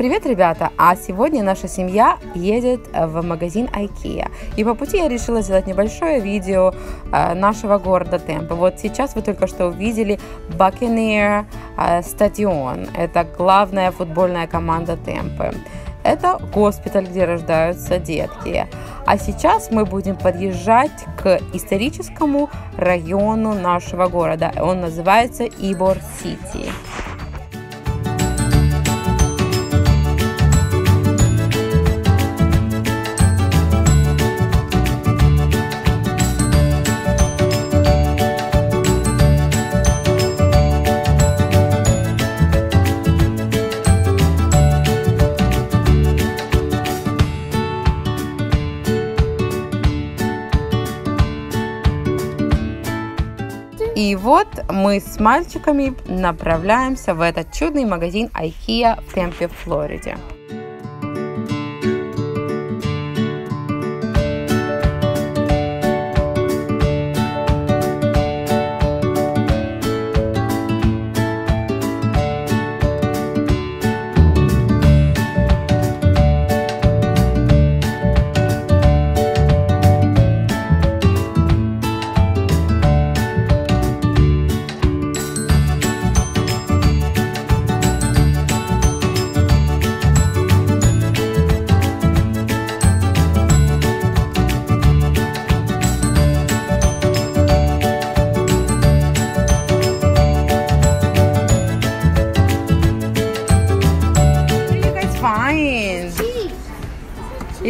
Привет, ребята! А сегодня наша семья едет в магазин IKEA. И по пути я решила сделать небольшое видео э, нашего города Темпа. Вот сейчас вы только что увидели Buccaneer э, стадион. Это главная футбольная команда Темпы. Это госпиталь, где рождаются детки. А сейчас мы будем подъезжать к историческому району нашего города. Он называется Ибор-Сити. И вот мы с мальчиками направляемся в этот чудный магазин IKEA в Темпе, Флориде.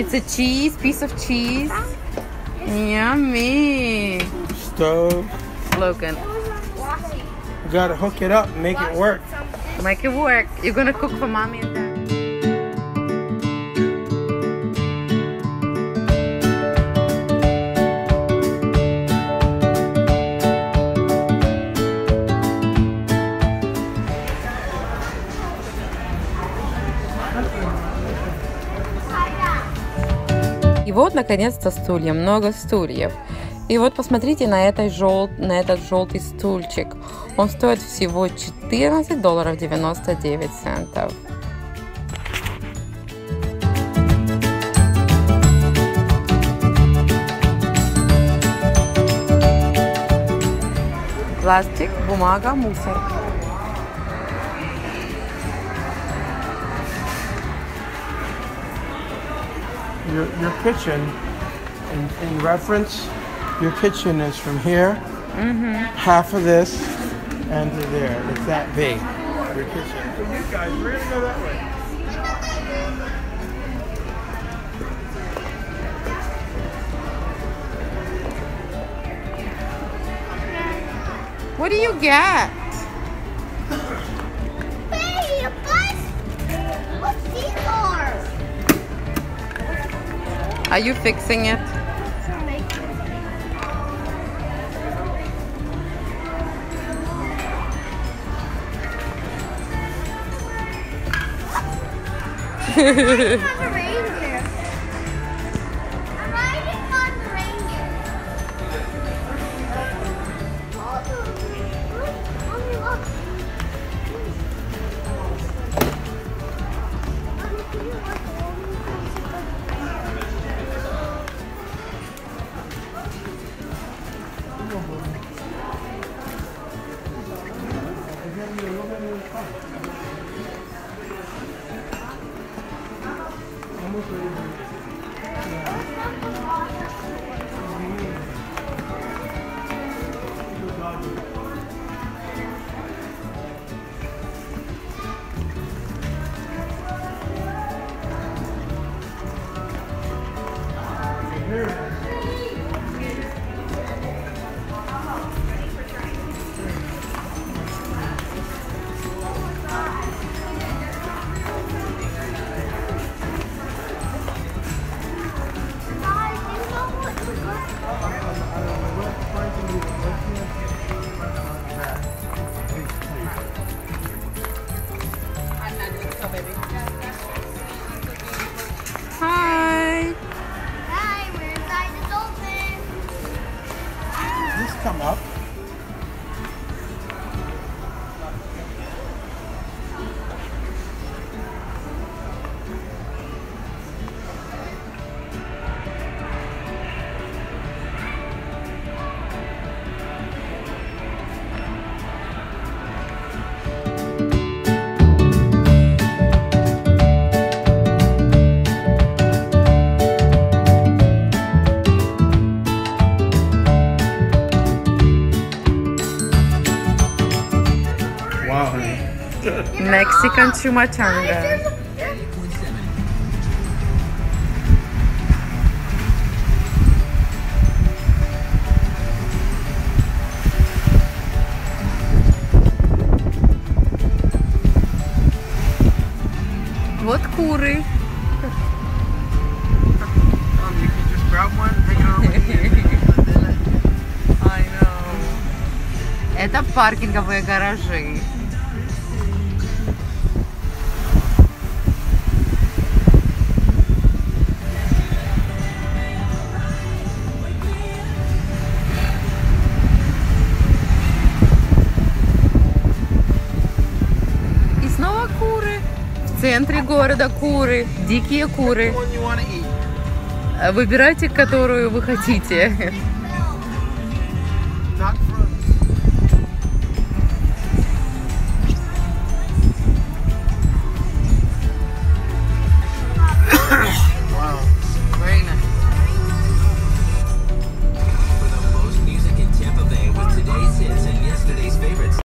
It's a cheese, piece of cheese. Yummy. stove. Logan, You gotta hook it up make it work. make it work. You're gonna cook for mommy И вот, наконец-то, стулья. Много стульев. И вот посмотрите на, этой жел... на этот желтый стульчик. Он стоит всего 14 долларов 99 центов. Пластик, бумага, мусор. Your, your kitchen, in, in reference, your kitchen is from here, mm-hmm. half of this, and to there. It's that big. Your kitchen. So you guys, we're gonna go that way. What do you get? Are you fixing it? Thank you. Over here. I know. Это паркинговые гаражи. Центре города куры. Дикие куры. Выбирайте, которую вы хотите.